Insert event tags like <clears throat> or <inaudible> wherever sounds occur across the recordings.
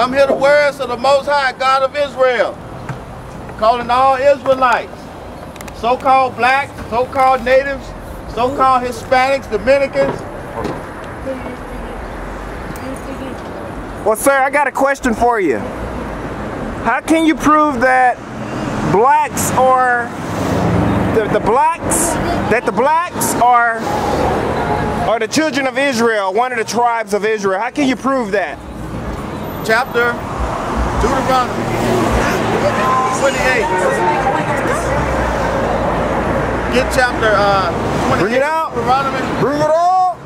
Come hear the words of the Most High God of Israel, calling all Israelites, so-called blacks, so-called natives, so-called Hispanics, Dominicans. Well, sir, I got a question for you. How can you prove that blacks are the, the blacks that the blacks are are the children of Israel, one of the tribes of Israel? How can you prove that? Chapter Deuteronomy 28. Get chapter uh, 28. Bring it out. Deuteronomy. Bring it up.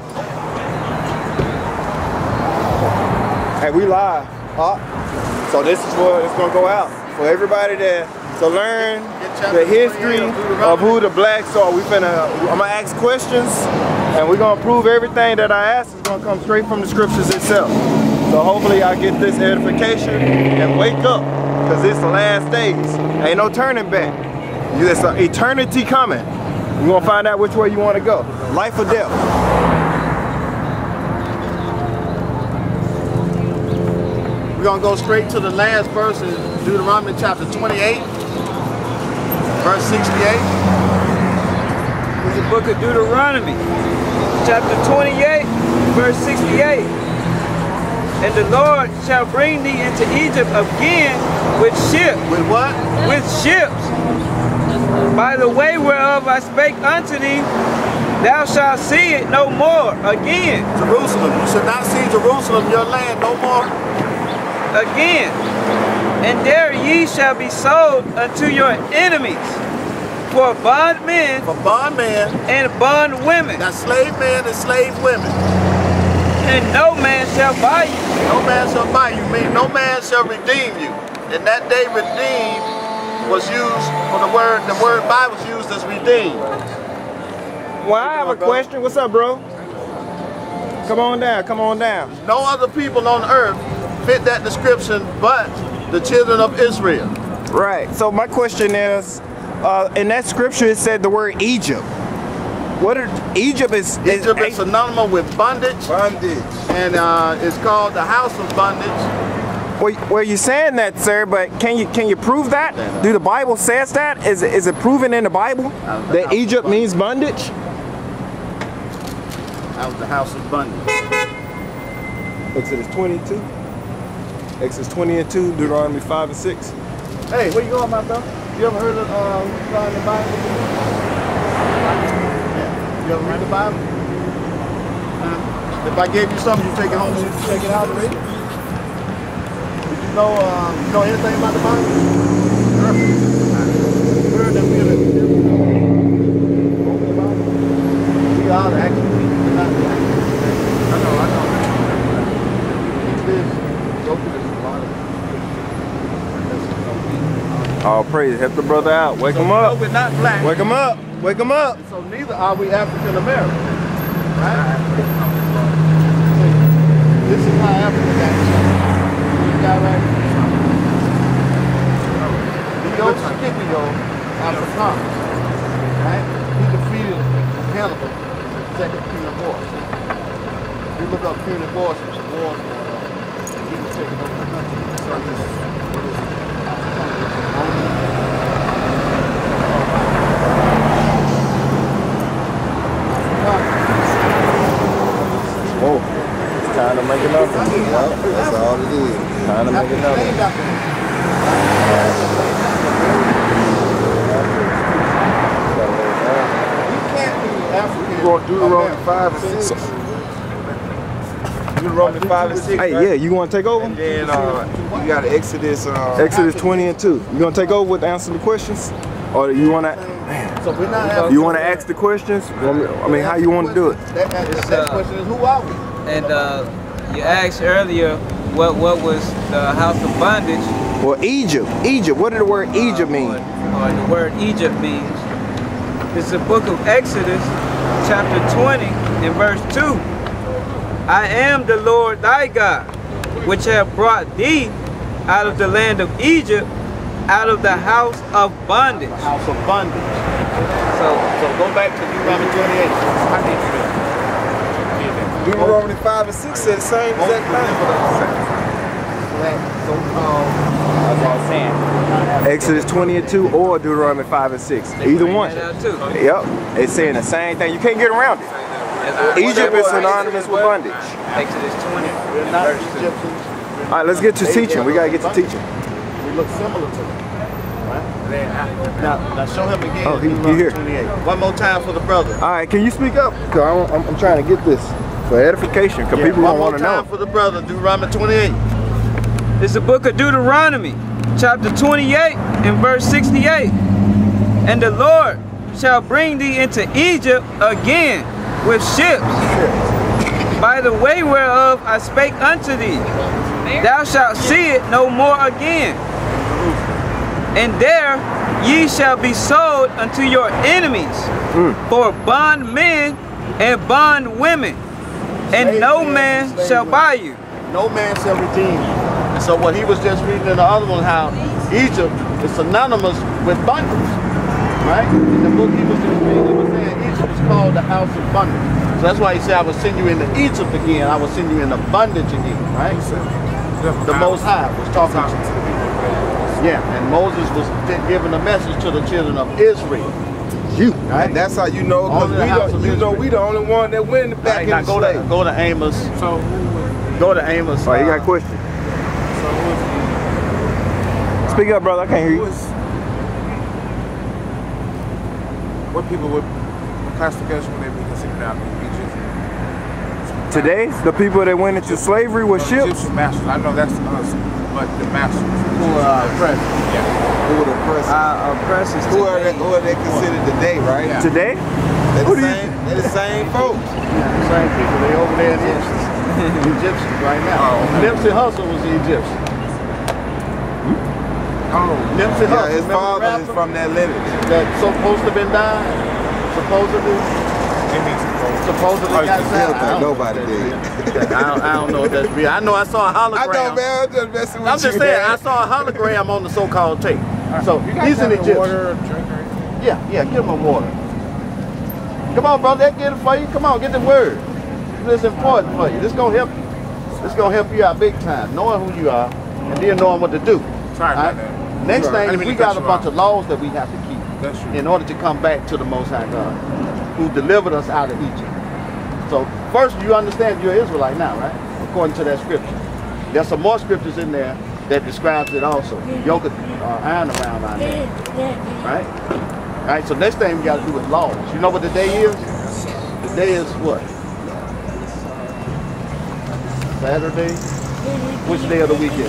Hey, we live. Uh, so this is what it's gonna go out for everybody to to learn the history of who the blacks are. We finna, I'm gonna ask questions, and we're gonna prove everything that I ask is gonna come straight from the scriptures itself. So hopefully I get this edification and wake up, cause it's the last days. Ain't no turning back. It's an eternity coming. You're gonna find out which way you wanna go, life or death. We're going to go straight to the last verse in Deuteronomy chapter 28, verse 68. It's the book of Deuteronomy, chapter 28, verse 68. And the Lord shall bring thee into Egypt again with ships. With what? With ships. By the way whereof I spake unto thee, thou shalt see it no more again. Jerusalem. You shall not see Jerusalem, your land, no more. Again. And there ye shall be sold unto your enemies for bondmen For bondmen, and bondwomen. not slave men and slave women. And no man shall buy you. No man shall buy you, mean no man shall redeem you. And that day redeem was used for the word, the word Bible was used as redeem. Well, I have a question. What's up, bro? Come on down. Come on down. No other people on earth fit that description but the children of Israel. Right. So my question is, uh, in that scripture it said the word Egypt. What are Egypt is? is Egypt is synonymous with bondage, Bondage. and uh, it's called the house of bondage. well, well, you're saying that, sir, but can you can you prove that? Do the Bible says that? Is it, is it proven in the Bible that Egypt means bondage? That was the house of bondage. Exodus 22. Exodus 20 and 2, Deuteronomy 5 and 6. Hey, where you going, my brother? You ever heard of uh, the Bible? You ever read the Bible? If I gave you something, you take it home, you take it out and read it? Did you know, uh, you know anything about the Bible? Sure. Heard that we are the Open the Bible? We are the actual people, not the actual. I know, I know. Keep this, go through this a lot of Oh, praise. Help the brother out. Wake him No, up. we're not black. Wake him up. Wake him up. So neither are we African American. Right? This is how Africa got. You got right Dio Scipio Africanus. Right? He defeated Hannibal, in the second Punic Wars. If you look up Punic Wars, was a war he was taking over the country. So this, this Africanus. Whoa. It's time to make another one. Yep, that's all it is. Time to make another one. Named after him. You can't be African. Deuteronomy 5 and 6. Deuteronomy 5 and 6. Hey, right? yeah, you want to take over? And then uh, you got Exodus. Uh, Exodus 20 and 2. You gonna take over with answering the questions? Or you wanna So we're not you wanna ask the questions? You want me- I mean how you wanna do it? That, that, It's, that question is who are we? And uh, you asked earlier what what was the house of bondage, Well Egypt. Egypt. What did the word Egypt mean? or, or the word Egypt means. It's the book of Exodus, chapter 20, and verse 2. I am the Lord thy God, which have brought thee out of the land of Egypt, out of the house of bondage. House of bondage. So So go back to Deuteronomy 28. How did you Deuteronomy 5 and 6 said the same exact thing. so-called um, That's what I'm saying. Exodus 20 and 2 or Deuteronomy 5 and 6. Either one. That out too. Yep. It's saying the same thing. You can't get around it. Egypt is synonymous with bondage. Exodus 20. we're not verse two. Egyptians. All right, let's get to teaching. We gotta get to teaching. We look similar to them. Right? Now, now show him again. Oh, he- he here. 28. One more time for the brother. All right, can you speak up? Cause I'm, I'm, I'm trying to get this for edification. Cause Yeah, people don't want to know. for the brother. Deuteronomy 28. It's the book of Deuteronomy, chapter 28 and verse 68. And the Lord shall bring thee into Egypt again with ships, by the way whereof I spake unto thee. Thou shalt see it no more again. And there ye shall be sold unto your enemies hmm. for bondmen and bondwomen, and no man and shall buy you. No man shall redeem you. And so what he was just reading in the other one, how Egypt is synonymous with bondage. Right? In the book he was just reading, it was saying Egypt is called the house of bondage. So that's why he said, I will send you into Egypt again. I will send you into bondage again. Right? The Most High was talking to Yeah, and Moses was giving a message to the children of Israel. You. Right? And that's how you know, because we don't, you know, Israel. we the only one that went back Right, in now the go slave. to, go to Amos. So Go to Amos. Oh, you got a uh, question? so who is Speak up, brother. I can't hear you. is what people would classification would they be considered out Egyptian? Today, the people that went into slavery were No, ships. Egyptian masters. I know that's us, but the masters. who are oppressed. Yeah. Who are the oppressors? Our oppressors who are they, who are they considered today, right? Yeah. Today, They're Who the do you- same, they're the same folks. Same people, they over there in Egypt. Egyptians right now. <laughs> Oh. Nipsey Hussle was the Egyptian. Oh, Nipsey Yeah, his remember father is from that lineage. that supposed to been dying, supposedly, it means supposedly Oh, got you shot. don't think I don't know nobody did. <laughs> I don't, I don't know if that's real. I know I saw a hologram. know, man. I'm just messing with I'm just you. saying, I saw a hologram on the so-called tape. Uh, so you guys he's an have Egyptian. water drink or? Yeah, yeah, give him a water. Come on, brother, that get it for you. Come on, get the word. This is important for you. This gonna help you. This gonna help you out big time, knowing who you are and then knowing what to do. Sorry Alright? that. Next Sorry. Thing, we got a bunch of laws that we have to keep in order to come back to the Most High God, who delivered us out of Egypt. So first, you understand you're Israelite now, right? According to that scripture. There's some more scriptures in there that describes it also. Yoke uh, iron around on there, right? All right. So next thing we got to do is laws. You know what the day is? The day is what? Saturday. Which day of the week is it?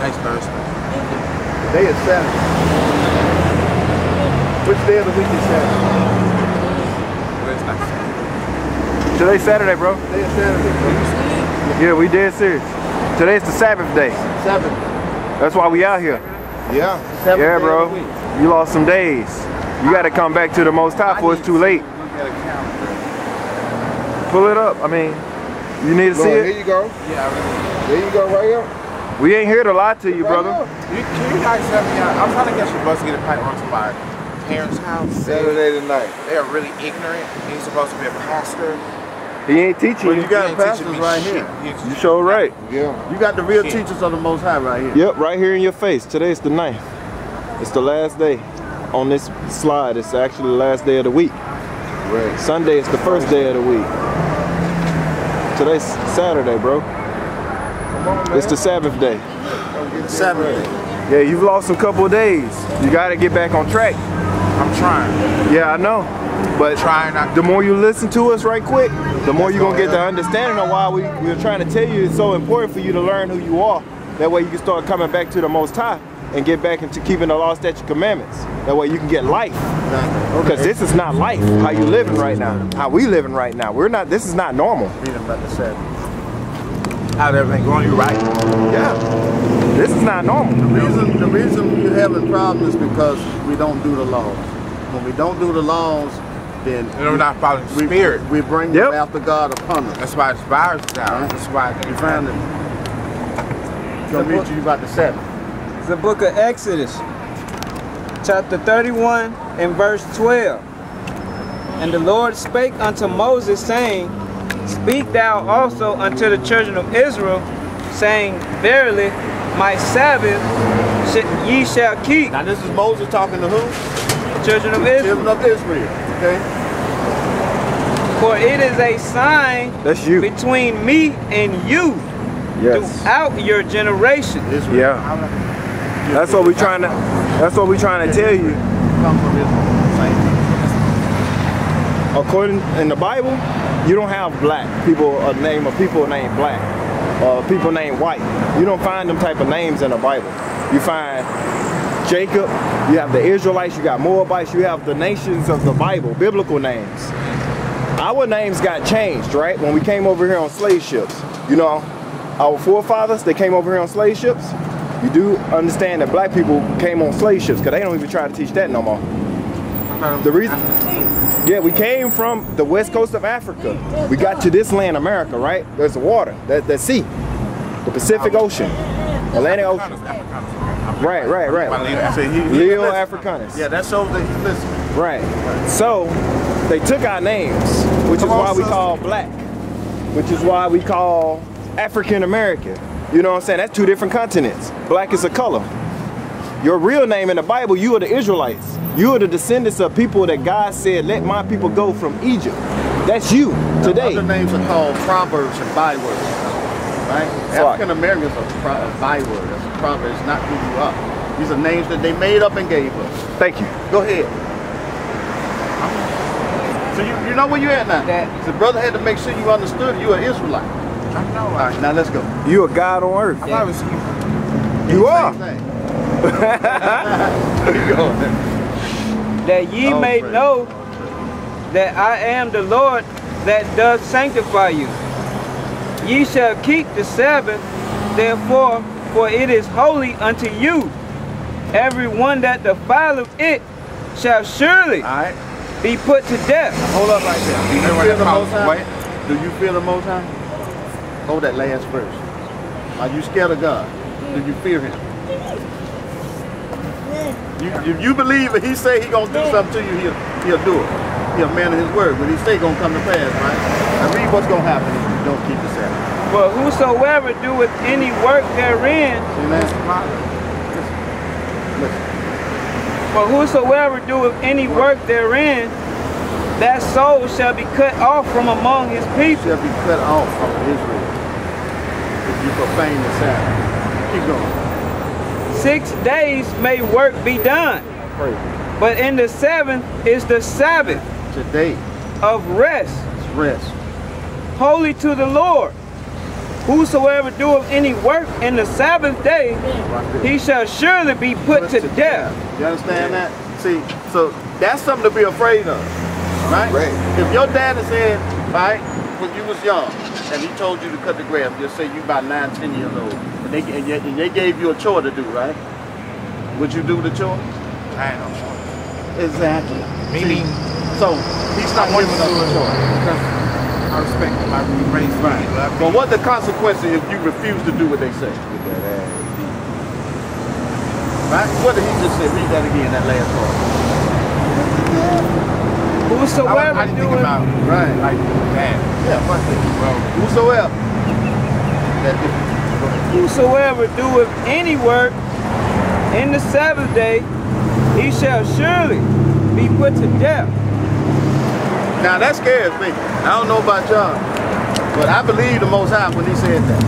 Next Thursday. The day is Saturday. Which day of the week is Saturday? Today's Saturday. today's Saturday, bro. Day is Saturday. Yeah, we dead serious. Today's the Sabbath day. Seven. That's why we out here. Yeah. Seventh Yeah, bro. of the week. You lost some days. You got to come back to the Most High before it's too late. Look at a calendar. Pull it up. I mean, you need to see Lord, here it. you go. Yeah, I really. There you go, right here. We ain't here to lie to you, Right brother. You, can you guys help me out? I'm trying to get your bus to get a pipe run to my parents' house. Saturday night. They are really ignorant. He's supposed to be a pastor. He ain't teaching Well, you. you got pastors right shit. here. He's- You sure right. Yeah. You got the real teachers of the Most High right here. Yep, right here in your face. Today's the ninth. It's the last day. On this slide, it's actually the last day of the week. Right. Sunday is the first day of the week. Today's Saturday, bro. On, It's the Sabbath day. Saturday. Yeah, you've lost a couple of days. You got to get back on track. I'm trying. Yeah, I know. But Trying not the more you listen to us right quick, the more you're going to get the understanding of why we, we're trying to tell you it's so important for you to learn who you are. That way you can start coming back to the Most High and get back into keeping the law, statute, commandments. That way you can get life. Because this is not life, how you living right now. How we living right now. We're not, this is not normal. Reading about the Sabbath. How's everything going? You right? Yeah. This is not normal. The reason the reason you're having problems is because we don't do the laws. When we don't do the laws, then And we're not following we, spirit. we bring Yep. the wrath of God upon us. That's why it's viruses out. Right. That's why You find it. Gonna read you about the Sabbath. It's the book of Exodus, chapter 31 and verse 12. And the Lord spake unto Moses, saying, Speak thou also unto the children of Israel, saying, Verily, my Sabbath sh- ye shall keep. Now this is Moses talking to who? Children of Israel. Children of Israel. Okay? For it is a sign That's you. between me and you Yes. throughout your generation. Israel. Yeah. That's what we're trying to. That's what we're trying to tell you. Come from Israel. Same thing. According in the Bible, you don't have black people. A name of people named black, or people named white. You don't find them type of names in the Bible. You find Jacob. You have the Israelites. You got Moabites. You have the nations of the Bible, biblical names. Our names got changed, right? When we came over here on slave ships. You know, our forefathers, they came over here on slave ships. You do understand that black people came on slave ships because they don't even try to teach that no more. The reason, yeah, we came from the west coast of Africa. We got to this land, America, right? There's the water, that the sea, the Pacific Ocean, Atlantic Ocean. Right, right, right. See, he, he Leo. Africanus. Yeah, that shows that he's listening. Right. So they took our names, which is Come on, why we sister. call black, which is why we call African American. You know what I'm saying? That's two different continents. Black is a color. Your real name in the Bible, you are the Israelites. You are the descendants of people that God said, let my people go from Egypt. That's you today. Other names are called proverbs and bywords. Right? African Americans are pro- a byword. That's a. It's not who you are. These are names that they made up and gave us. Thank you. Go ahead. So you, you know where you at now? That- the brother had to make sure you understood you are Israelite. I know. All right, now let's go. You a God on earth. I thought you. You are. Same thing. <laughs> Keep going. that ye Oh, may praise. know that I am the Lord that does sanctify you. Ye shall keep the Sabbath, therefore, for it is holy unto you. Every one that defileth it shall surely All right. be put to death. Hold up right there. Do you Everyone feel the Most calls High? what? Do you feel the Most High? Hold that last verse. Are you scared of God? Do you fear Him? You, if you believe that He say He gonna do something to you, He'll He'll do it. He'll man of His word. When He say gonna come to pass, right? Now read what's gonna happen if you don't keep the Sabbath. For whosoever doeth any work therein, that? Whosoever doeth any work therein, that soul shall be cut off from among his people. Shall be cut off from Israel if you profane the Sabbath. Keep going. Six days may work be done. But in the seventh is the Sabbath Today, of rest, it's rest. holy to the Lord. Whosoever doeth any work in the Sabbath day, he shall surely be put to death. You understand that? See, so that's something to be afraid of, right? Right. If your daddy said, right, when you was young, and he told you to cut the grass, just say you about nine, ten years old, and they, and you- and they gave you a chore to do, right? Would you do the chore? I ain't no choice. Exactly. Meaning, See, so he's not want giving to us do a it chore. Because I respect my race. Right. Love But what the consequences if you refuse to do what they say? Right? What did he just say? Read that again, that last part. Whosoever I didn't think doeth, about Right. like that. Yeah, fuck it. Well, Whosoever. That whosoever doeth any work in the Sabbath day, he shall surely be put to death. Now that scares me. I don't know about y'all, but I believe the Most High when He said that,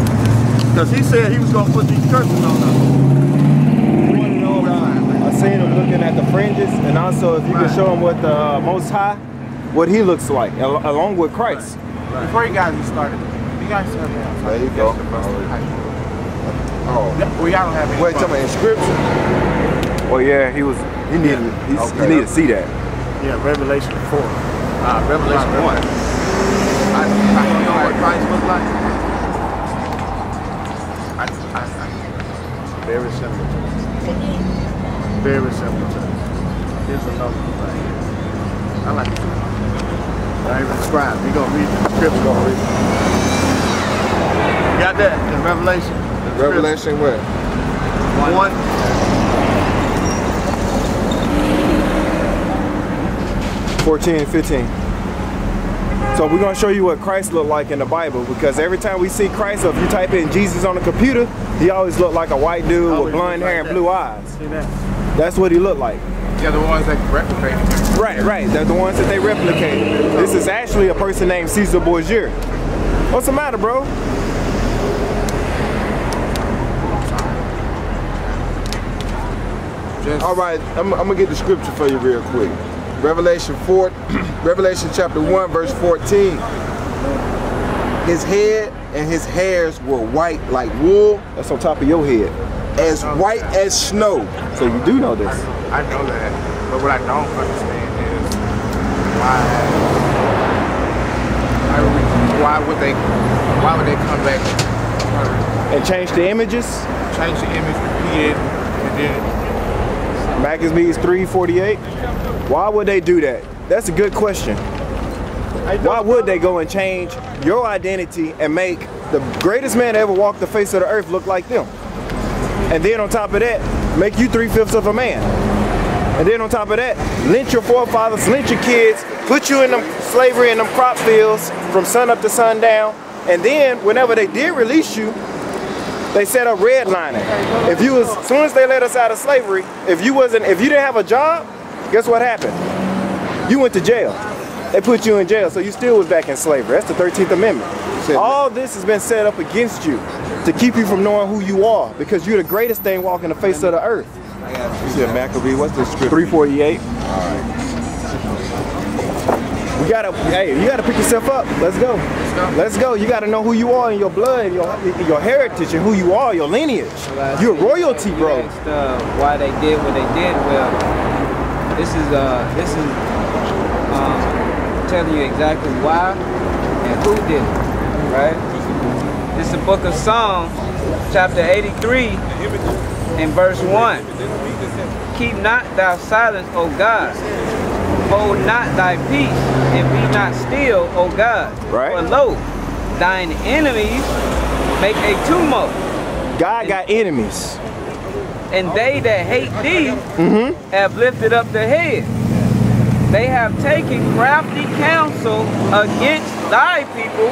because He said He was gonna put these curses on us. I seen him looking at the fringes, and also if you Right. can show him what the uh, Most High, what he looks like, al- along with Christ. before you guys get started, you guys have There you go. Oh. Well, y'all don't have any. Wait, tell me inscription. Well, yeah, he was. He needed. He's, Okay. He needed to see that. Yeah, Revelation four. Uh, Revelation Right. one. I, I don't know what Christ was like. I, I, I, Very similar to. Very similar to. Here's another one right here. I like it. I even scribe. We gonna read the scripture. Gonna read. You got that in Revelation? Revelation what? One. 14 and 15. So we're gonna show you what Christ looked like in the Bible because every time we see Christ, if you type in Jesus on the computer, he always looked like a white dude with blonde hair like and blue eyes. See that? That's what he looked like. Yeah, the ones that replicate. Right, right. They're the ones that they replicate. This is actually a person named Caesar Borgia. What's the matter, bro? Just All right, I'm, I'm gonna get the scripture for you real quick. Revelation 4, <clears throat> Revelation chapter 1, verse 14. His head and his hairs were white like wool, That's on top of your head. as white as snow. So you do know this. I know that, but what I don't understand is why why would, why would they why would they come back And change the images. change the image, repeat it, and then Maccabees 348. Why would they do that? That's a good question. Why would uh, they go and change your identity and make the greatest man to ever walk the face of the earth look like them? And then on top of that, make you three-fifths of a man. And then on top of that, lynch your forefathers, lynch your kids, put you in them slavery in them crop fields from sun up to sundown. And then whenever they did release you, they set up redlining. If you was, as soon as they let us out of slavery, if you wasn't, if you didn't have a job, guess what happened? You went to jail. They put you in jail, so you still was back in slavery. That's the 13th Amendment. All this has been set up against you to keep you from knowing who you are, because you're the greatest thing walking the face of the earth. You said Maccabee, what's the scripture? 348. We gotta, hey, you gotta pick yourself up. Let's go. Let's go. You gotta know who you are in your blood, your your heritage, and who you are, your lineage. You're royalty, bro. uh, why they did what they did. Well, this is uh, this is um, telling you exactly why and who did it, right? This is the book of Psalms, chapter 83, and verse 1. Keep not thou silence, O God. Hold not thy peace, and be not still, O God. Right. For lo, thine enemies make a tumult. God got enemies. And they that hate thee Mm-hmm. have lifted up their head. They have taken crafty counsel against thy people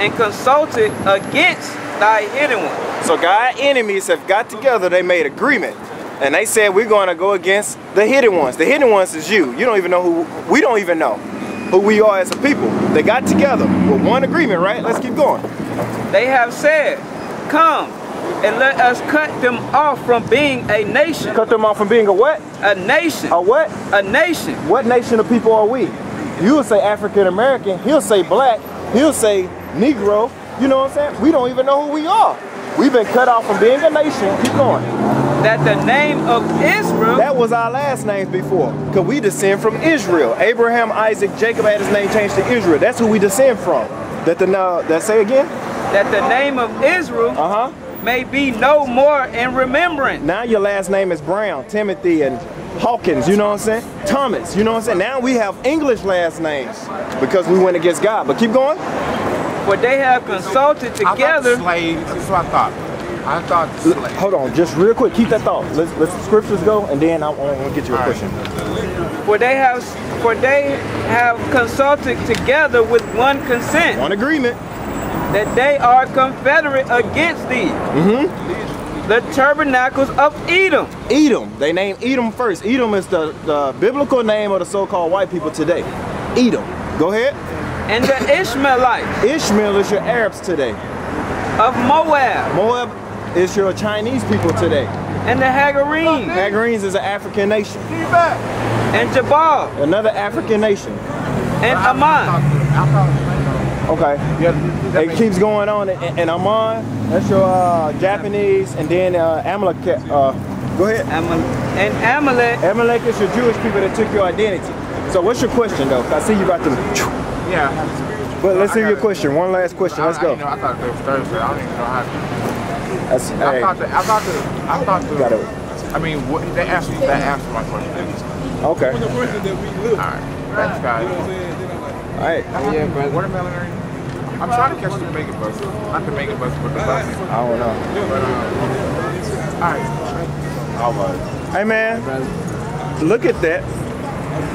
and consulted against thy hidden one. So God enemies have got together, they made agreement. And they said we're gonna go against the hidden ones. The hidden ones is you. You don't even know who we don't even know who we are as a people. They got together with one agreement, right? Let's keep going. They have said, Come and let us cut them off from being a nation. Cut them off from being a what? A nation. A what? A nation. What nation of people are we? You'll say African American, he'll say black, he'll say Negro. You know what I'm saying? We don't even know who we are. We've been cut off from being a nation. Keep going. That the name of Israel That was our last names before. Because we descend from Israel. Abraham, Isaac, Jacob had his name changed to Israel. That's who we descend from. That the now that say again? that the name of Israel Uh-huh. May be no more in remembrance. Now your last name is Brown, Timothy, and Hawkins, you know what I'm saying? Thomas, you know what I'm saying? Now we have English last names because we went against God. But keep going. For they have consulted I thought together. the slaves. That's what I thought. I thought the slaves. Hold on, just real quick, keep that thought. Let's let the scriptures go, and then I want to get you a All right. question. For they have for they have consulted together with one consent One agreement. That they are confederate against thee. Mm-hmm. The tabernacles of Edom. Edom. They name Edom first. Edom is the, the biblical name of the so-called white people today. Edom. Go ahead. And the Ishmaelites Ishmael is your Arabs today. of Moab. Moab is your Chinese people today. And the Hagarenes. Hagarenes is an African nation. And Gebal. Another African nation. And Ammon. I thought Okay. Yeah, It keeps going on. And, and Ammon, that's your uh, Japanese, and then uh, Amalek. Uh, go ahead. Amal- and Amalek. Amalek is your Jewish people that took your identity. So what's your question though? I see you about to. yeah. But let's hear your question. One last question. Let's I, I, go. you know, I thought it was Thursday. I don't even know how. That's, I hey, thought that. I thought that. I thought that. Got it. I mean, what, that answered that answered my question. okay. All right. Thanks, guys. All right. Yeah, brother. Watermelon are you? I'm trying to catch the mega bus. Not the mega bus, but the bus. I don't know. But, um, all right. All right. Hey man, look at that.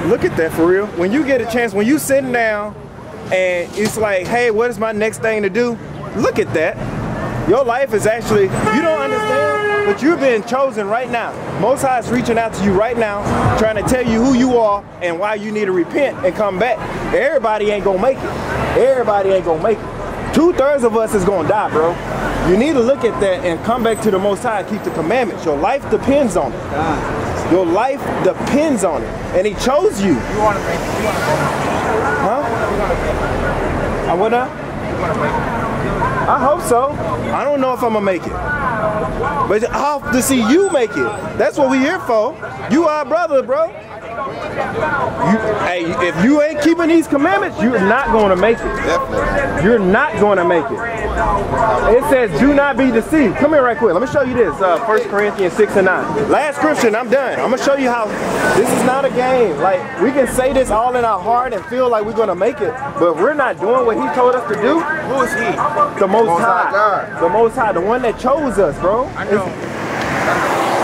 Look at that for real. When you get a chance, when you sitting down and it's like, hey, what is my next thing to do? Look at that. Your life is actually, you don't understand, but you're being chosen right now. Most High is reaching out to you right now, trying to tell you who you are and why you need to repent and come back. Everybody ain't gonna make it. Everybody ain't gonna make it. Two thirds of us is gonna die, bro. You need to look at that and come back to the Most High and keep the commandments. Your life depends on it. Your life depends on it. And He chose you. You want to make it? You want to make it? Huh? I now? I hope so. I don't know if I'm gonna make it. But to see you make it. That's what we here for. You our brother, bro. You, hey, if you ain't keeping these commandments, you're not going to make it. Definitely. You're not going to make it. It says, do not be deceived. Come here right quick. Let me show you this. Uh, 1 Corinthians 6 and 9. Last scripture, I'm done. I'm going to show you how this is not a game. Like, we can say this all in our heart and feel like we're going to make it, but we're not doing what he told us to do. Who is he? The Most, Most High High. God. The Most High. The one that chose us, bro. I know.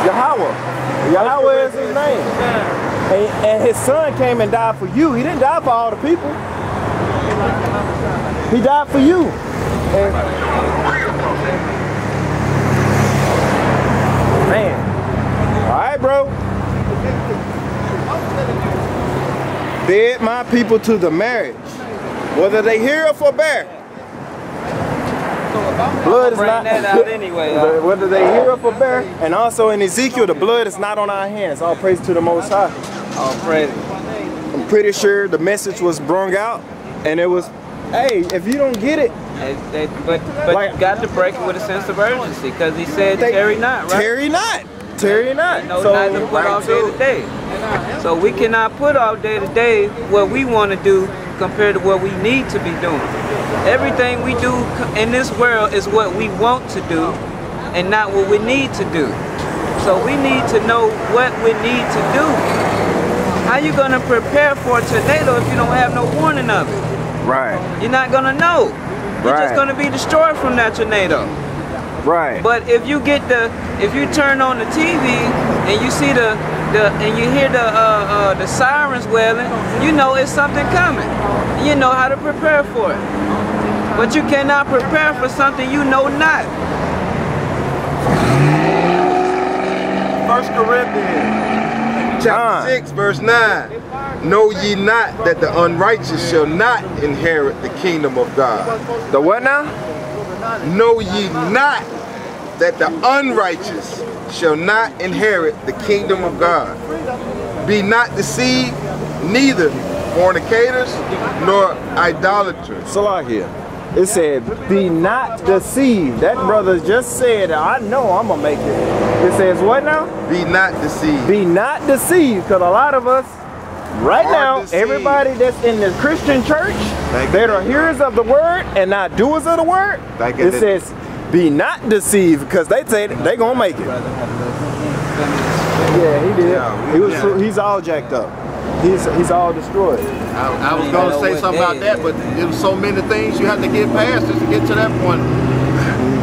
Yahweh. Yahweh is his name. And, and his son came and died for you. He didn't die for all the people. He died for you. And, man. All right, bro. Bid my people to the marriage, whether they hear or forbear. Blood is not. that out anyway. <laughs> uh, Whether they hear up or bear. and also in Ezekiel, the blood is not on our hands. All praise to the Most High. All praise. I'm pretty sure the message was brung out, and it was, hey, if you don't get it, They- they- but but Like- you got to break it with a sense of urgency because he said they- tarry not, right? Tarry not, tarry not. No, So, neither put off day to day. So we cannot put off day to day what we want to do compared to what we need to be doing. Everything we do in this world is what we want to do and not what we need to do. So we need to know what we need to do. How you gonna prepare for a tornado if you don't have no warning of it? right, You're not gonna know. You're Right. just gonna be destroyed from that tornado. right, But if you get the, if you turn on the TV and you see the, the and you hear the uh, uh, the sirens wailing, you know it's something coming. You know how to prepare for it. But you cannot prepare for something you know not. First Corinthians chapter Nine. 6, verse 9. Know ye not that the unrighteous shall not inherit the kingdom of God? the what now? Know ye not that the unrighteous shall not inherit the kingdom of God? Be not deceived, neither fornicators nor idolaters. Salakia. It said, be not deceived. That brother just said, I know I'm going to make it. It says, what now? Be not deceived. Be not deceived, because a lot of us, right Are now, deceived. everybody that's in the Christian church, Thank that are hearers of the word and not doers of the word, Thank it says, be not deceived, because they say they going to make it. Yeah, he did. Yeah, he was. yeah. He's all jacked up. He's he's all destroyed. I, I was gonna know say something about that, but there was so many things you had to get past just to get to that point.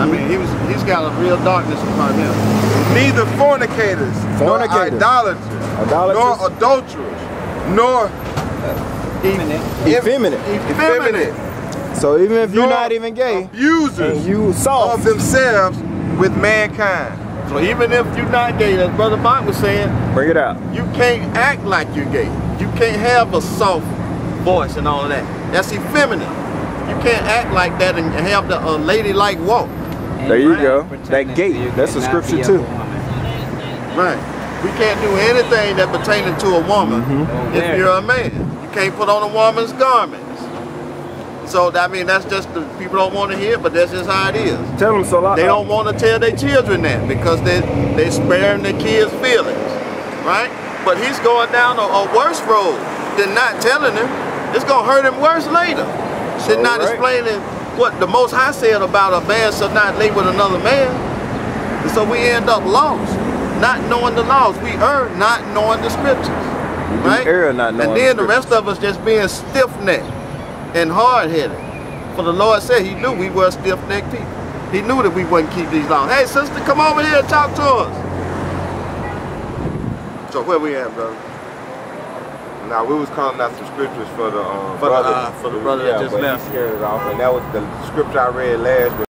I mean, he was he's got a real darkness upon him. Neither fornicators, nor idolaters, Idolaters. nor adulterers, nor Effeminate. effeminate, So even if you're nor not even gay abusers you soft, of themselves with mankind. So even if you're not gay, as Brother Bont was saying, bring it out. you can't act like you're gay. You can't have a soft voice and all of that. That's effeminate. You can't act like that and have the uh, ladylike walk. There you And go. That gate. That's a scripture be a too. Right. We can't do anything that pertaining to a woman Mm-hmm. if you're a man. You can't put on a woman's garments. So I mean that's just the people don't want to hear, but that's just how it is. Tell them so. They don't want to tell their children that because they they sparing their kids' feelings, right? But he's going down a, a worse road than not telling them. It's gonna hurt him worse later. Than not right. explaining what the Most High said about a man shall not lay with another man. And so we end up lost, not knowing the laws. We err not knowing the scriptures, right? err not knowing and then the the rest of us just being stiff-necked and hard-headed. For the Lord said He knew we were stiff-necked people. He knew that we wouldn't keep these laws. Hey, sister, come over here and talk to us. So where we at, brother? now we was calling out some scriptures for the um, For the, brother, uh, for the brother that yeah, just left. he scared it off, and that was the scripture I read last.